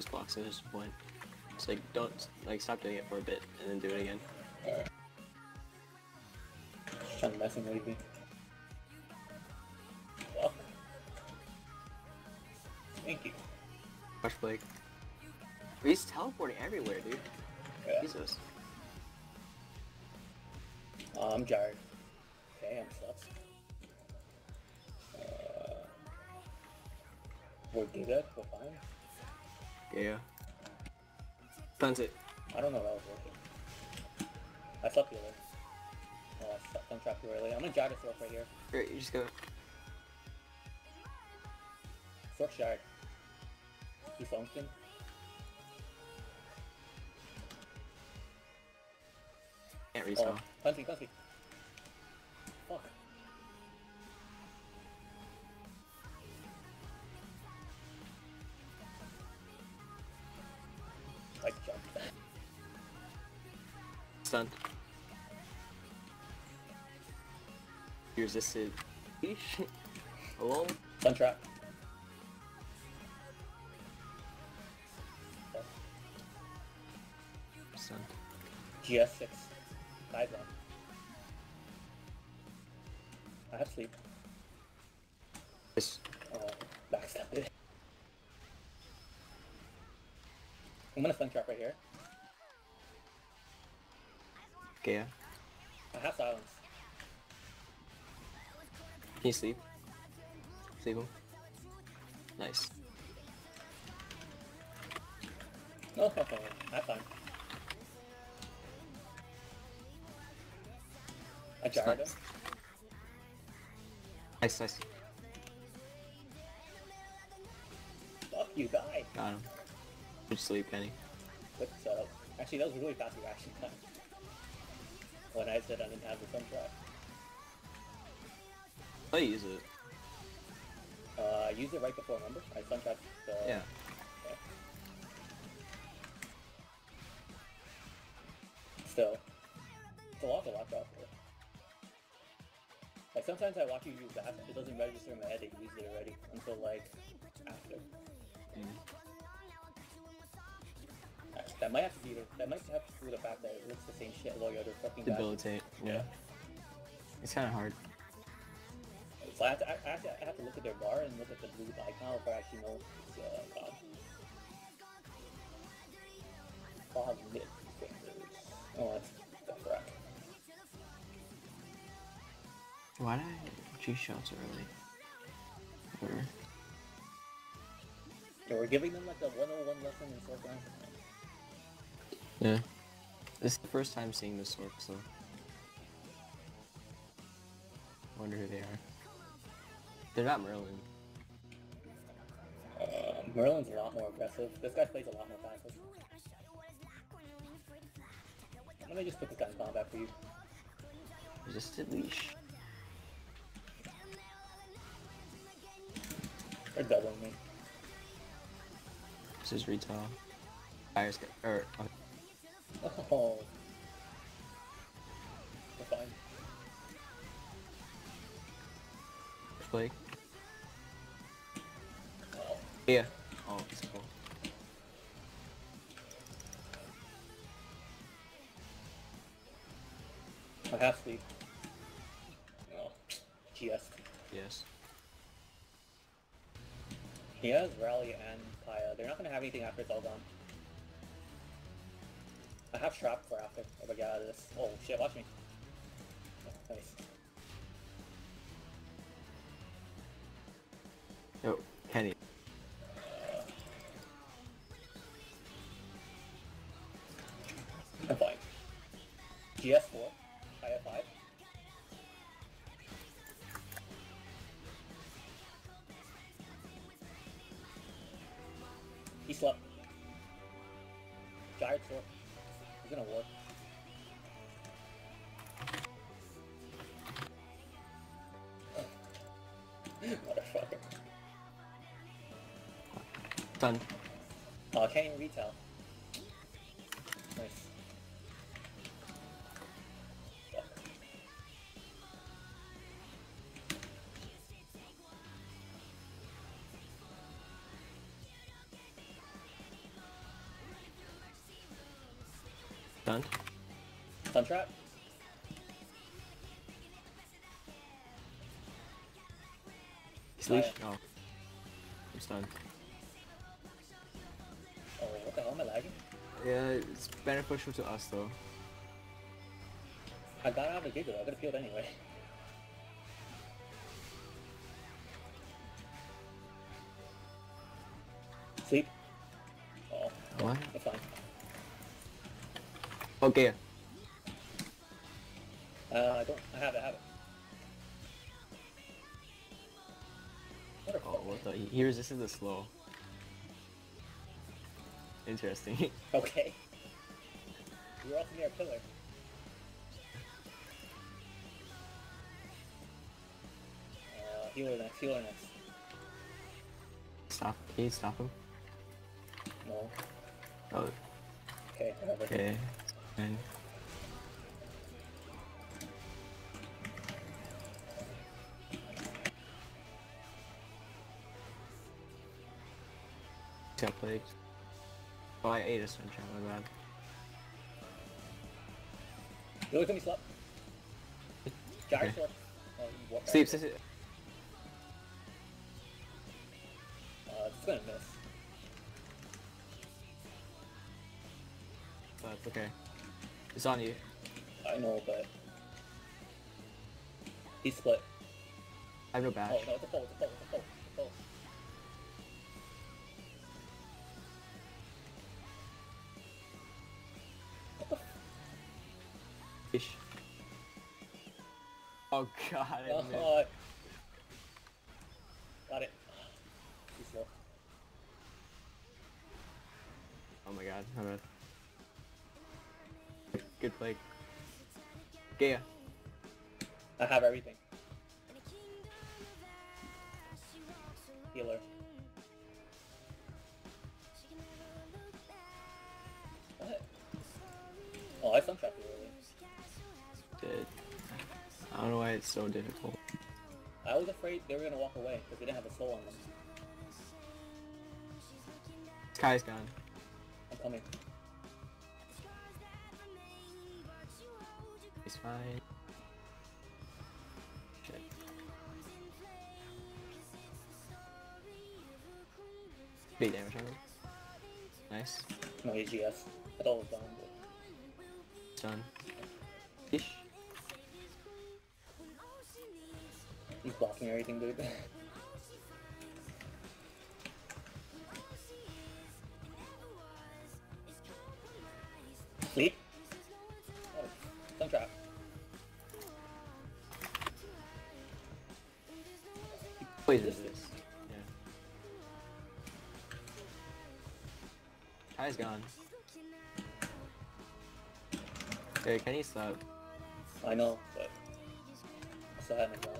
voice box at this point. It's like don't like stop doing it for a bit and then do it again. Alright. Just trying to mess with me. Fuck. Thank you. Watch Blake. He's teleporting everywhere, dude. Yeah. Jesus. Uh, I'm Jared. Damn, sucks. Uh, we're good, we're fine. Yeah. Punt it. I don't know if that was working. I slept early. Oh, I slept on trap too early. I'm gonna Jared to Sork right here. Great, you just go. Sork Jared. He's function. Can't Oh, respawn. Punsy, Punsy. Fuck. Stunned. You resisted. Alone. Sun trap. Stunned. GS6. Side run. I have sleep. This. Oh, backstab it. I'm gonna stun trap right here. Okay. I have silence. Can you sleep? Sleep him. Nice. No, I have time. I jarred him. Nice. Nice, nice. Fuck you, guy. Got him. Good sleep, Penny. Quick setup. Actually, that was really fast reaction time. When I said I didn't have the sun trap. How use it? Uh, I used it right before, remember? I sun trapped the... Yeah. yeah. Still. It's a lot to watch out for. Like, sometimes I watch you use that, it doesn't register in my head that you used it already until, like, after. Mm. That- That might have to be the, that might have to do with the fact that it looks the same shit all your other fucking guys. Debilitate. Yeah. It's kind of hard. So I have, to, I, I, have to, I have to look at their bar and look at the blue icon if I actually know it's uh, God. Fog mid fingers. Oh, that's that's right. Why did I G shots early? Whatever. Yeah, we're giving them like a 101 lesson in sword dance. Yeah. This is the first time seeing this work, so. I wonder who they are. They're not Merlin. Uh, Merlin's a lot more aggressive. This guy plays a lot more passive. Let me just put this guy in combat for you. Resisted leash. They're doubling me. This is retail. Fire's get or okay. Oh. We're fine. Blake. Oh. Yeah. Oh, it's cool. I have sleep. Oh. GS. Yes. He has Rally and Kaia. They're not gonna have anything after it's all done. I have Trap for after get out of this. Oh shit, watch me. Oh, nice. Yo, Kenny. I'm fine. GS4. Done. Oh, okay, retail. Nice. Yeah. Done. Trap. He's. Oh. I'm stunned. What the hell am I lagging? Yeah, it's beneficial to us though. I gotta have a giggle, I got a field anyway. Sleep. Oh, What? that's fine. Okay. Uh, I don't. I have it. I have it. What Oh, what the? He he resisted the slow. Interesting. Okay. You're also near a pillar. Uh, healer next. Healer next. stop. Can you stop him? No. Oh, Okay. Whatever. okay. And got plagued. Oh, I ate a sunshine, my bad. You look at me, slut. Gyro Okay. sword. Oh, you Sleep, sleep, sleep. Uh, it's gonna miss. But it's okay. It's on you. I know, but he split. I have no Oh no, it's a pull. It's a pull. It's a pull. Ish. Oh god, I oh, got it. Too slow. Oh my god, my bad. Good play. Gaia. I have everything. Healer. What? Oh, I suntrapped you earlier. Did. I don't know why it's so difficult. I was afraid they were gonna walk away because they didn't have a soul on them. Sky's gone. I'm coming. He's fine. Shit. Big damage on him. Nice. No, he's GS. I thought it was done. But... Done. Ish. He's blocking everything, dude. Sleep? Oh, sun trap. Is this? Yeah. Kai's gone. Hey, can you stop? I know, but I still haven't got.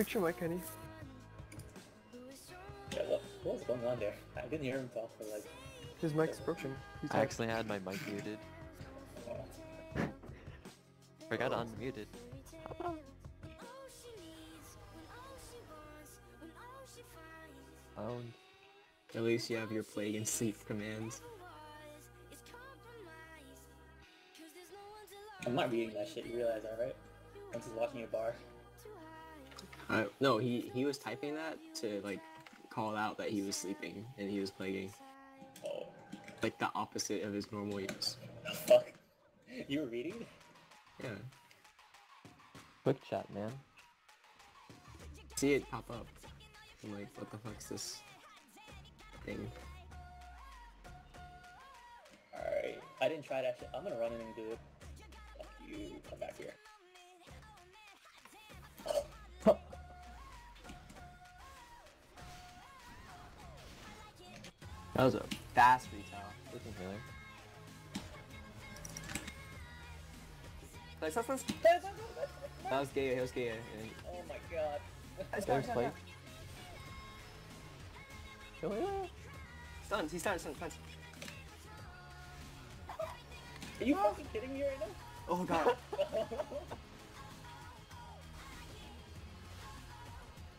Picture my Kenny. Yeah, what, what was going on there? I didn't hear him talk for like. His mic's broken. He's I actually had my mic muted. Oh. Forgot to unmute it. Oh, At least you have your plague and sleep commands. I'm not reading that shit. You realize that, right? Once he's watching your bar. Uh, no, he he was typing that to like call out that he was sleeping and he was plaguing, Oh, like the opposite of his normal use. the fuck? You were reading? Yeah. quick chat, man. See it pop up. I'm like, what the fuck's this thing? Alright. I didn't try that shit. I'm gonna run in and do it. Fuck you. Come back here. That was a fast retail. Listen healer. Like, that's, that's, that was gay. That was gay. Oh my god. That's There's fine, plate. fine, fine. Stuns. He's stunned. Stunned. Stunned. Are you fucking kidding me right now? Oh god.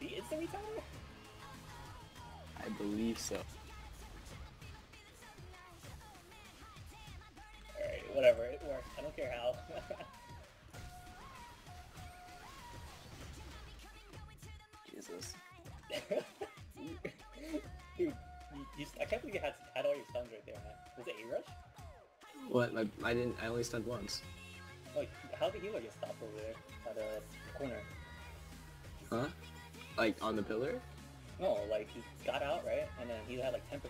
He the instant retirement? I believe so. Whatever. It worked. I don't care how. Jesus. Dude, you, you, I can't believe you had, had all your stuns right there, man. Was it A-Rush? What? My, I didn't. I only stunned once. Like, how did the healer get stopped over there at uh, the corner? Huh? Like on the pillar? No, like, he got out, right? And then he had like 10%